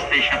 station.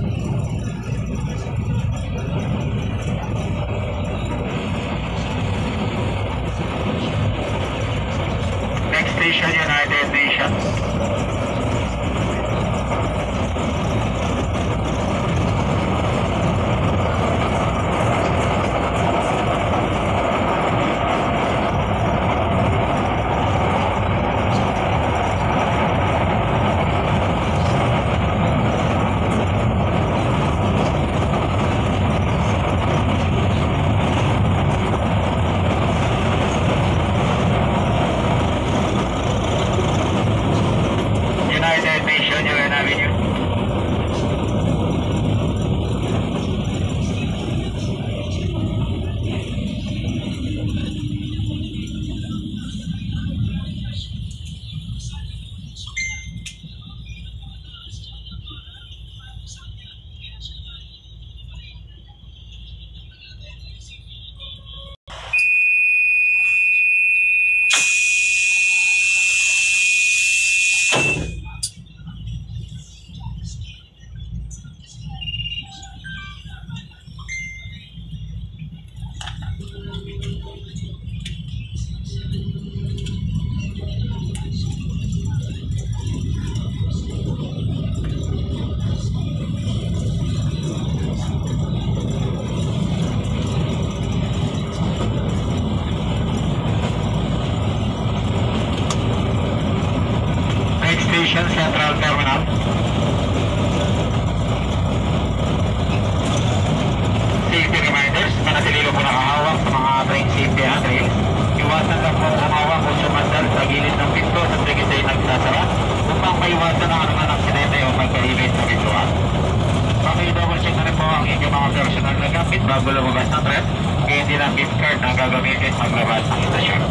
ang inyong mga personal na gamit bago lumabas ng trip. Kaya hindi lang gift card na gagamitin maglabas ng istasyon.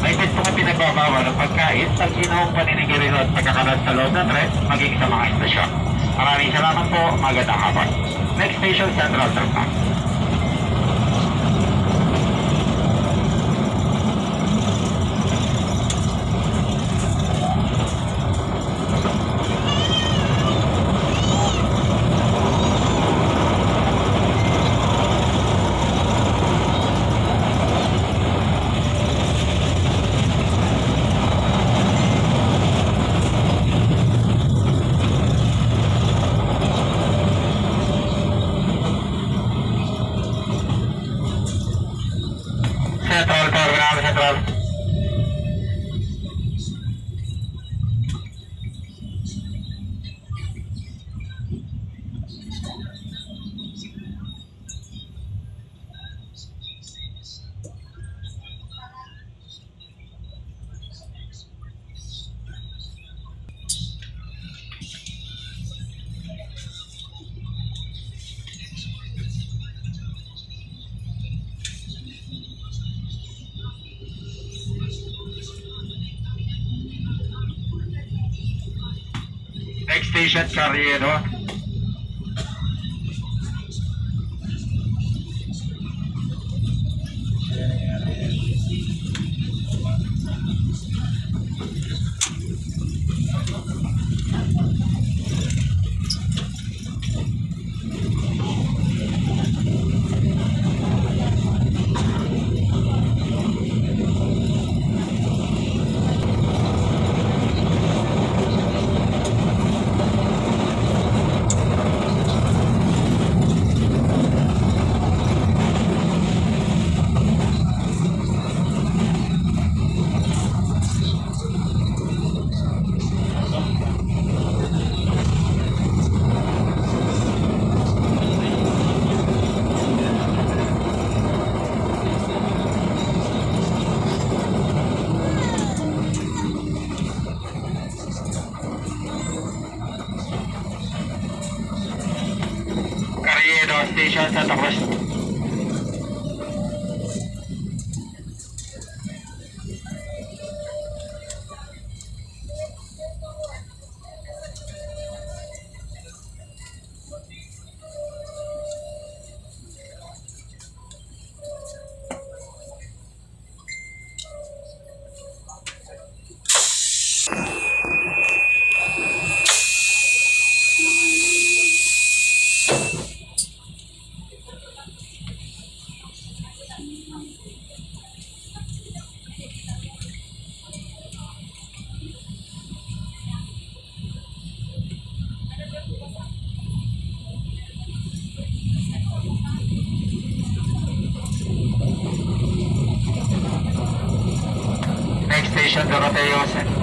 Pwede po pinagbabawal ang pagkain sa ginawang paninigurilo at pagkakalat sa loob ng trip maging sa mga istasyon. Maraming salamat po. Magandang hapon. Next station, Central station Carriedo. 你上车打我去。Next station, Doroteo.